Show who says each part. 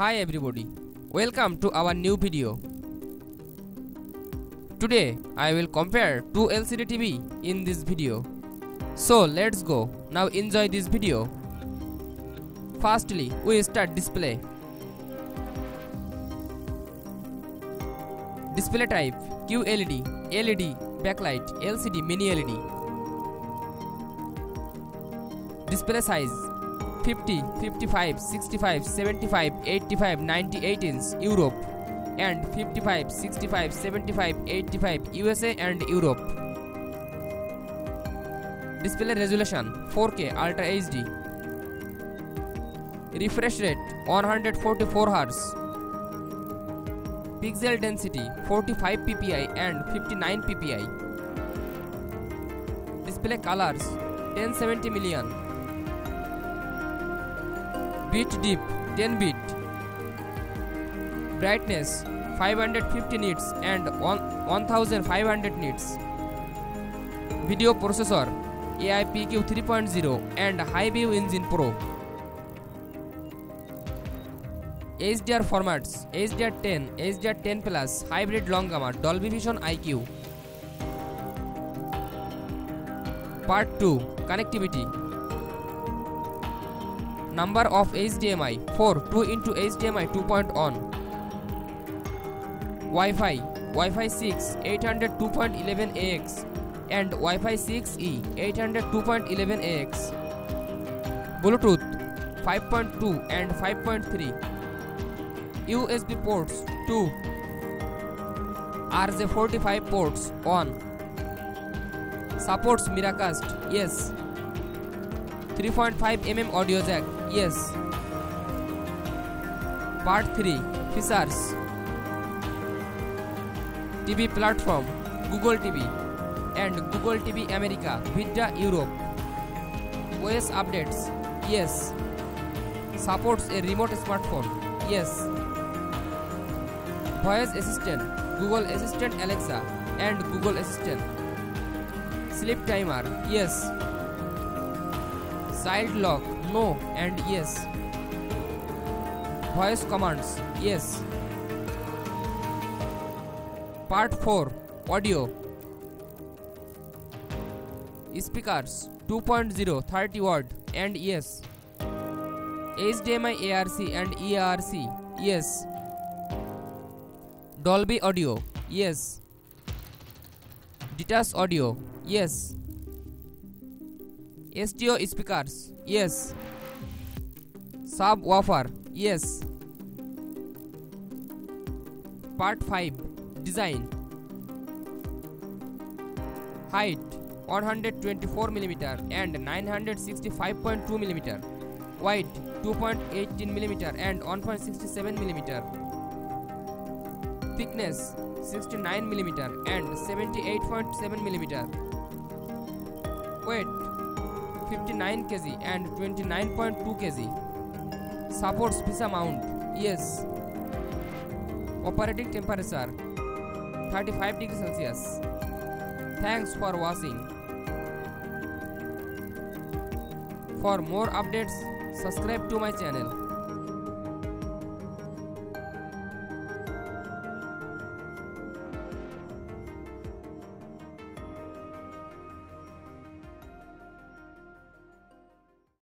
Speaker 1: Hi everybody, welcome to our new video. Today I will compare two LCD TV in this video. So let's go, now enjoy this video. Firstly, we start display. Display type QLED, LED, backlight, LCD, mini LED. Display size 50, 55, 65, 75, 85, 98 inch Europe and 55, 65, 75, 85 USA and Europe. Display resolution 4K Ultra HD. Refresh rate 144 Hz. Pixel density 45 ppi and 59 ppi. Display colors 1070 million bit deep ten bit brightness five hundred fifty nits and one one thousand five hundred nits video processor AIP Q three point zero and high view engine pro HDR formats HDR ten HDR ten plus hybrid log log gamma Dolby Vision IQ part two connectivity Number of HDMI 4 2 into HDMI 2.1 Wi-Fi Wi-Fi 6 802.11 AX and Wi-Fi 6E 802.11 AX Bluetooth 5.2 and 5.3 USB ports 2 RJ45 ports on supports Miracast yes 3.5 mm audio jack yes part 3 features TV platform Google TV and Google TV America Vidya Europe OS updates yes supports a remote smartphone yes voice assistant Google Assistant Alexa and Google Assistant sleep timer yes child lock no and yes. Voice commands yes. Part 4 audio. Speakers 2.0 30 watt and yes. HDMI ARC and ERC yes. Dolby audio yes. Detached audio yes STO speakers. Yes. Subwoofer yes. Part 5 design. Height 124 mm and 965.2 mm wide 2.18 mm and 1.67 mm thickness 69 mm and 78.7 mm weight 59 kg and 29.2 kg. Supports VESA mount. Yes. Operating temperature 35 degrees Celsius. Thanks for watching. For more updates, subscribe to my channel.